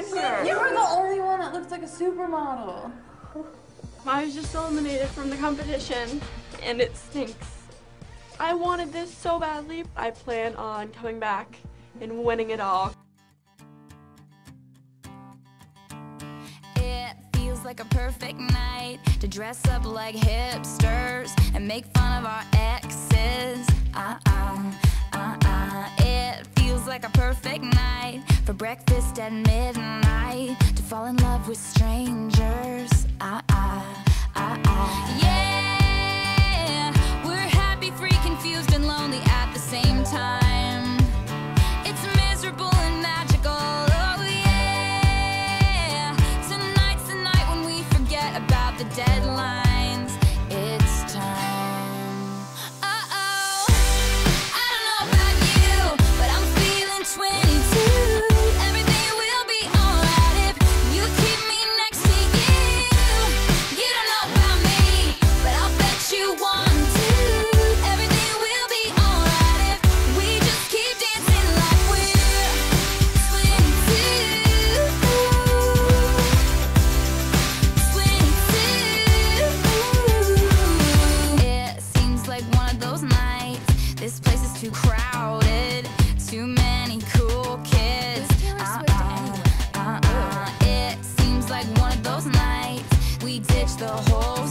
in here. You were the only one that looked like a supermodel. I was just eliminated from the competition, and it stinks. I wanted this so badly. I plan on coming back and winning it all. It feels like a perfect night to dress up like hipsters and make fun of our exes. Uh-uh, uh-uh. It feels like a perfect night for breakfast at midnight to fall in love with strangers. Ah ah ah ah. Yeah, we're happy, free, confused, and lonely at the same time. It's miserable and magical. Oh yeah, tonight's the night when we forget about the deadline. the whole